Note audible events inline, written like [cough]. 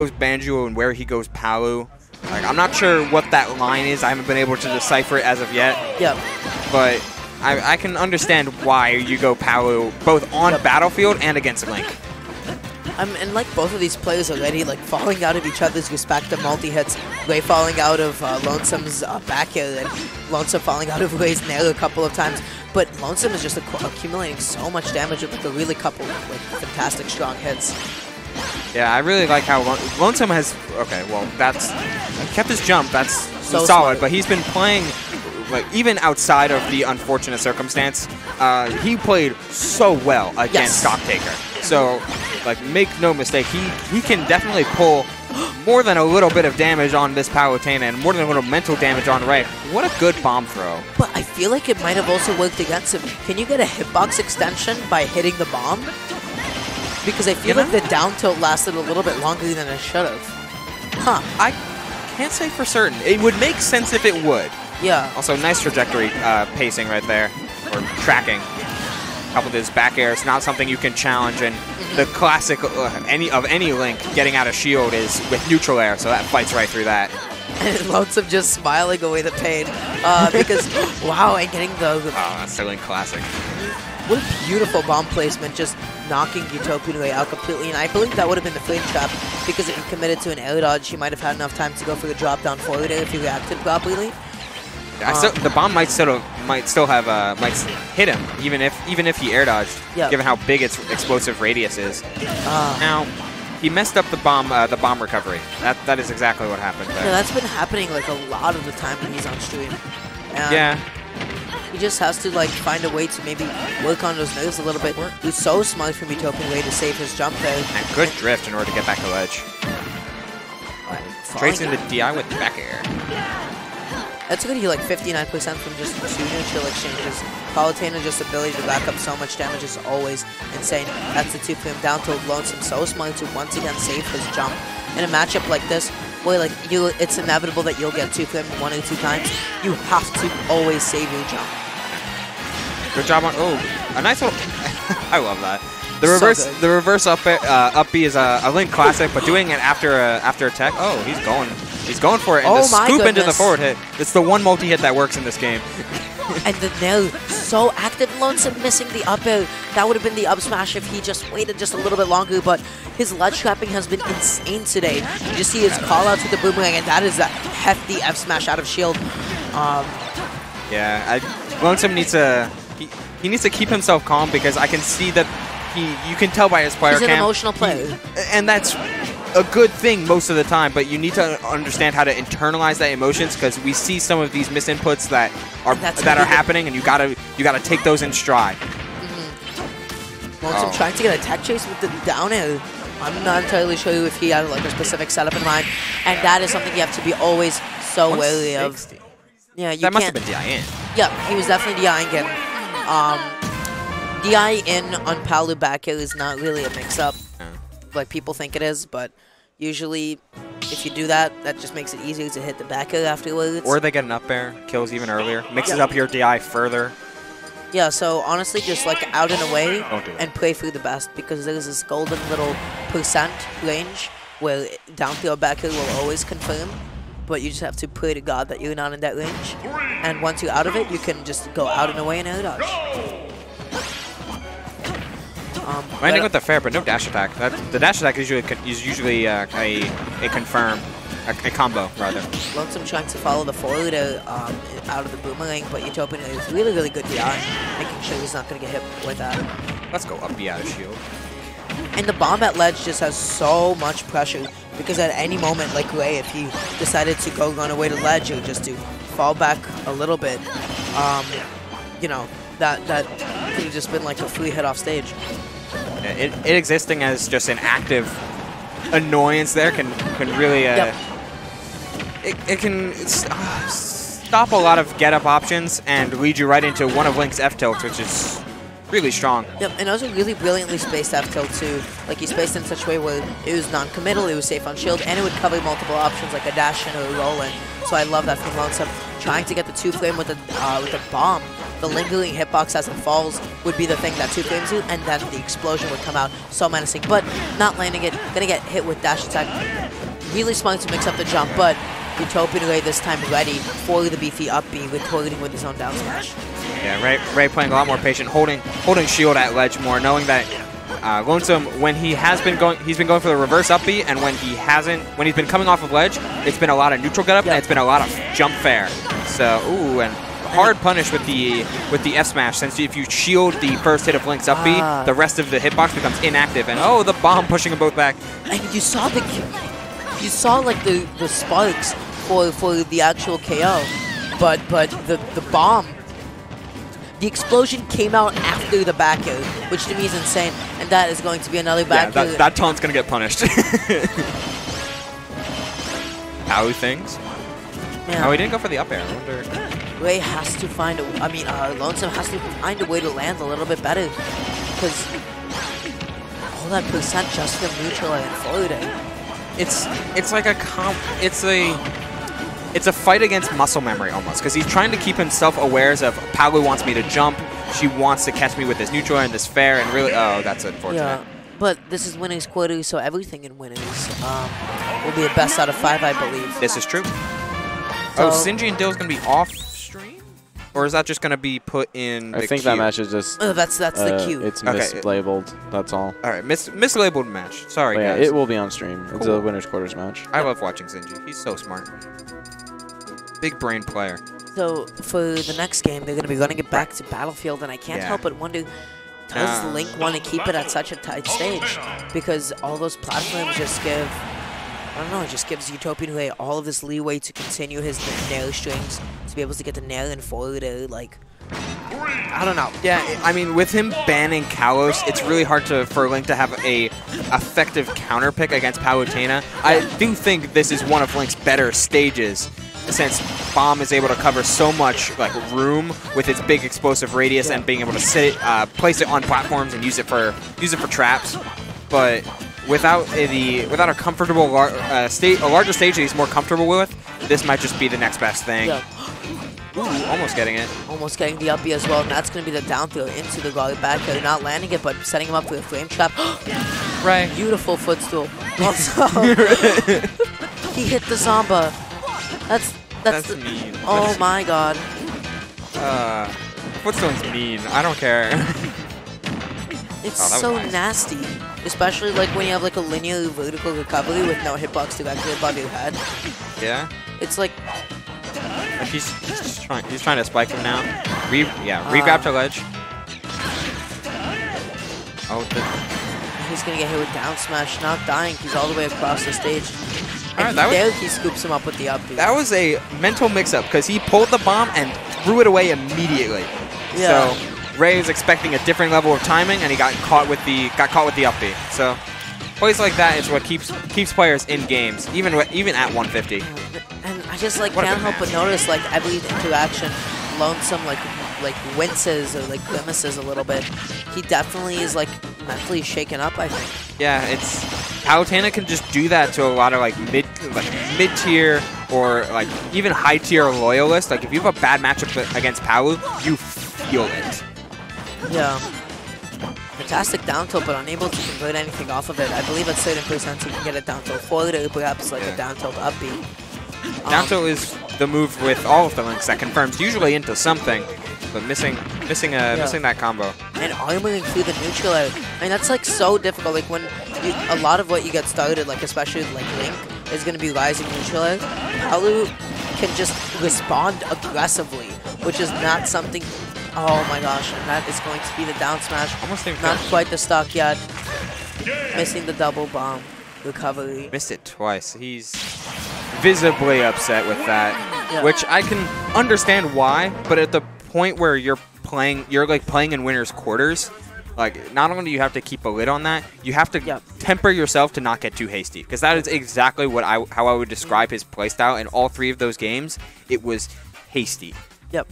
goes Banjo and where he goes Palu. Like, I'm not sure what that line is. I haven't been able to decipher it as of yet. Yep. But I, I can understand why you go Palu both on Yep. Battlefield and against Link. Um, and like both of these players already, like falling out of each other's respective multi-hits. Ray falling out of uh, Lonesome's uh, back air, and Lonesome falling out of [laughs] Ray's nail a couple of times. But Lonesome is just accumulating so much damage with like a really couple of like fantastic strong hits. Yeah, I really like how Lon- Lonesome has. Okay, well, that's kept his jump. That's So solid, smart. but he's been playing like even outside of the unfortunate circumstance. Uh, he played so well against Yes. Stock Taker. So, like, make no mistake, he he can definitely pull [gasps] more than a little bit of damage on this Palutena and more than a little mental damage on Ray. What a good bomb throw. But I feel like it might have also worked against him. Can you get a hitbox extension by hitting the bomb? Because I feel You like know? the down tilt lasted a little bit longer than it should have. Huh. I can't say for certain. It would make sense if it would. Yeah. Also, nice trajectory uh, pacing right there, or tracking. Coupled with his back air, it's not something you can challenge. And the classic uh, any of any Link getting out of shield is with neutral air, so that fights right through that. And [laughs] lots of just smiling away the pain. Uh, because, [laughs] wow, and getting the, the Oh, that's the Link classic. What a beautiful bomb placement, just knocking away out completely. And I believe that would have been the flame trap, because if he committed to an air dodge, he might have had enough time to go for the drop down forward air if he reacted properly. Still, the bomb might still might still have uh, might hit him even if even if he air dodged, Yeah. given how big its explosive radius is. Uh, Now, he messed up the bomb uh, the bomb recovery. That that is exactly what happened yeah, that's been happening like a lot of the time when he's on stream. Yeah, He just has to like find a way to maybe work on those nerves a little bit. He's so smart from Utopian Ray to save his jump there. and good drift in order to get back to ledge. Trades Falling- into DI with back air. That's good. He like 59% from just two neutral exchanges. Palutena just ability to back up so much damage is always insane. That's the two for him down to Lonesome. So smart to once again save his jump. In a matchup like this, where like you, it's inevitable that you'll get two for him one or two times. You have to always save your jump. Good job on. Oh, a nice little. [laughs] I love that. The reverse, the reverse up uh, up B is a, a Link classic, but doing it after a, after a tech. Oh, he's going, he's going for it. And Oh the my scoop into the forward hit. It's the one multi hit that works in this game. [laughs] And the nail so active. Lonesome missing the up air. That would have been the up smash if he just waited just a little bit longer. But his ledge trapping has been insane today. You just see his call out to the boomerang, and that is a hefty F smash out of shield. Um, Yeah, I, Lonesome needs to he, he needs to keep himself calm because I can see that he you can tell by his player He's an cam, emotional he- player. and that's a good thing most of the time. But you need to understand how to internalize that emotions because we see some of these misinputs that are that's that are [laughs] happening, and you gotta you gotta take those in stride. Mm-hmm. Lonesome Oh. trying to get a tech chase with the down air. I'm not entirely sure if he had like a specific setup in mind, and that is something you have to be always so wary of. Yeah, you That must have been DI in. Yeah, he was definitely DIing him. Um, DI in on Palu back air is not really a mix-up like people think it is, but usually if you do that, that just makes it easier to hit the back air afterwards. Or they get an up air, kills even earlier, mixes Yeah. up your DI further. yeah, so honestly, just like out and away Don't do it. and pray for the best because there's this golden little percent range where down throw back air will always confirm. But you just have to pray to God that you're not in that range. And once you're out of it, you can just go out and away and air dodge. Um, Landing with the fair, but no dash attack. That, the dash attack is usually is usually uh, a a confirm, a, a combo rather. Lonesome trying to follow the forward um, out of the boomerang, but Utopian is really, really good DI, making sure he's not going to get hit with that. Let's go up B out of shield. And the bomb at ledge just has so much pressure because at any moment, like Ray, if he decided to go run away to ledge or just to fall back a little bit, um, you know, that that could have just been like a free hit off stage. It, it existing as just an active annoyance there can can really uh, Yep. it, it can uh, stop a lot of get up options and lead you right into one of Link's F tilts, which is really strong. Yep, and also really brilliantly spaced F tilt too. Like he spaced in such a way where it was non-committal, it was safe on shield, and it would cover multiple options like a dash and a roll in. So I love that from Lonesome. Trying to get the two flame with the uh, with the bomb the lingering hitbox as it falls would be the thing that two flames do, and then the explosion would come out so menacing. But not landing it, gonna get hit with dash attack. Really smart to mix up the jump, but Utopian Ray this time ready for the beefy up B with toileting with his own down smash. Yeah, Ray, Ray playing a lot more patient, holding holding shield at ledge more, knowing that uh, Lonesome, when he has been going, he's been going for the reverse up B, and when he hasn't, when he's been coming off of ledge, it's been a lot of neutral get up, and it's been a lot of jump fair. So, ooh, and hard punish with the with the F smash, since if you shield the first hit of Link's up B, Ah. the rest of the hitbox becomes inactive, and oh, the bomb pushing them both back. And you saw the, you saw like the the sparks for for the actual KO, but but the the bomb, the explosion came out after the back air, which to me is insane, and that is going to be another Yeah, back air. that, that taunt's gonna get punished. [laughs] How things? Yeah. Oh, he didn't go for the up air. I wonder. Ray has to find a. I mean, uh, Lonesome has to find a way to land a little bit better, because all that percent just from neutral and floating. It's it's like a comp. It's a it's a fight against muscle memory almost because he's trying to keep himself aware of Palu wants me to jump. She wants to catch me with this neutral and this fair and really. Oh, that's unfortunate. Yeah, but this is winnings quarters, so everything in winnings um, will be a best out of five, I believe. This is true. oh, So- Sinji and Dill's gonna be off or is that just gonna be put in? I the think that queue? match is just Oh, that's that's the uh, cue. It's Okay. mislabeled. That's all. All right, mis mislabeled match. Sorry, But yeah, guys. it will be on stream. It's Cool. a winners quarters match. I love watching Sinji. He's so smart. Big brain player. So for the next game, they're going to be running it back to Battlefield, and I can't Yeah. help but wonder, does Uh. Link want to keep it at such a tight stage? Because all those platforms just give, I don't know, it just gives Utopian Ray all of this leeway to continue his nail strings, to be able to get the nail and forward air, like, I don't know. Yeah, I mean, with him banning Kalos, it's really hard to for Link to have a effective counter pick against Palutena. I do think this is one of Link's better stages, since Bomb is able to cover so much like room with its big explosive radius and being able to sit, uh, place it on platforms and use it for use it for traps. But without a, the without a comfortable lar- uh, state, a larger stage that he's more comfortable with, this might just be the next best thing. Yeah. Ooh, almost getting it. Almost getting the uppy as well, and that's going to be the down throw into the guard back air, not landing it, but setting him up for a flame trap. [gasps] Right. Beautiful footstool. [laughs] Also, [laughs] he hit the Zamba. That's that's, That's the, mean. Oh my god. Uh, Footstool's mean. I don't care. [laughs] It's Oh, so nice. nasty. Especially like when you have like a linear vertical recovery with no hitbox directly above your head. yeah. It's like Like he's, he's just trying. He's trying to spike him now. Re yeah. Re-grab Ah. to ledge. Oh, the, he's gonna get hit with down smash, not dying. He's all the way across the stage. And that was- there he scoops him up with the up B. that was a mental mix-up because he pulled the bomb and threw it away immediately. Yeah. So Ray is expecting a different level of timing, and he got caught with the got caught with the up B. So plays like that is what keeps keeps players in games, even even at 150. And I just like What can't help but notice like every interaction, Lonesome like like winces or like grimaces a little bit. He definitely is like mentally shaken up. I think. Yeah, it's Palutena can just do that to a lot of like mid like mid tier or like even high tier loyalists. Like if you have a bad matchup against Palu, you feel it. Yeah. Fantastic down tilt, but unable to convert anything off of it. I believe at certain percents you can get a down tilt forward or perhaps like Yeah. a down tilt up B. Um, Down tilt is the move with all of the links that confirms usually into something, but missing missing uh, Yeah. missing that combo. and armoring through the neutral air. I mean, that's like so difficult. Like when you, a lot of what you get started, like especially like Link, is going to be rising neutral air. Palu can just respond aggressively, which is not something. Oh my gosh, and that is going to be the down smash. Almost didn't Not finish. quite the stock yet. Missing the double bomb recovery. Missed it twice. He's visibly upset with that, Yeah. which I can understand why. But at the point where you're playing, you're like playing in winners quarters. Like not only do you have to keep a lid on that, you have to Yep. temper yourself to not get too hasty. Because that is exactly what I how I would describe his playstyle in all three of those games. It was hasty. Yep.